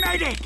Medic!